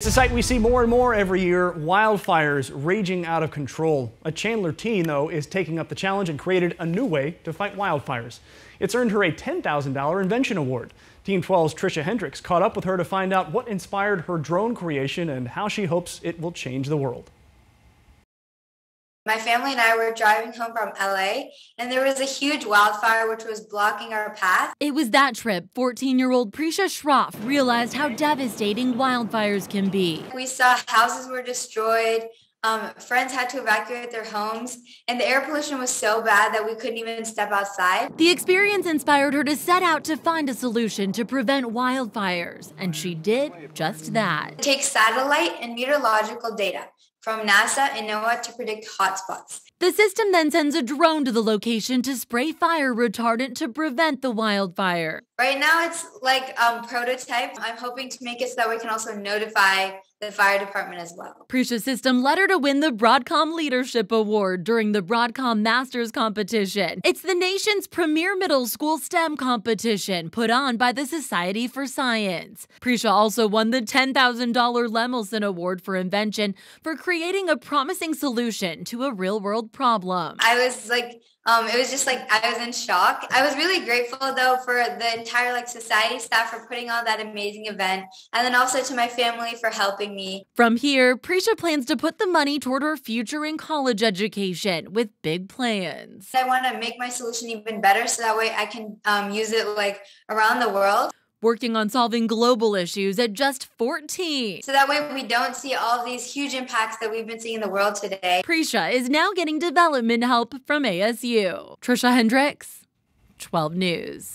It's a sight we see more and more every year wildfires raging out of control. A Chandler teen, though, is taking up the challenge and created a new way to fight wildfires. It's earned her a $10,000 invention award. Team 12's Trisha Hendricks caught up with her to find out what inspired her drone creation and how she hopes it will change the world. My family and I were driving home from LA, and there was a huge wildfire which was blocking our path. It was that trip 14 year old Prisha Shroff realized how devastating wildfires can be. We saw houses were destroyed. Um, friends had to evacuate their homes, and the air pollution was so bad that we couldn't even step outside. The experience inspired her to set out to find a solution to prevent wildfires, and she did just that. Take satellite and meteorological data from NASA and NOAA to predict hotspots. The system then sends a drone to the location to spray fire retardant to prevent the wildfire. Right now, it's like um, prototype. I'm hoping to make it so that we can also notify the fire department as well. Prisha's system led her to win the Broadcom Leadership Award during the Broadcom Masters competition. It's the nation's premier middle school STEM competition put on by the Society for Science. Prisha also won the $10,000 Lemelson Award for invention for creating a promising solution to a real world problem. I was like, um, it was just like I was in shock. I was really grateful though for the entire like society staff for putting on that amazing event, and then also to my family for helping me. From here, Prisha plans to put the money toward her future in college education with big plans. I want to make my solution even better so that way I can um, use it like around the world working on solving global issues at just 14. So that way we don't see all these huge impacts that we've been seeing in the world today. Prisha is now getting development help from ASU. Trisha Hendricks, 12 News.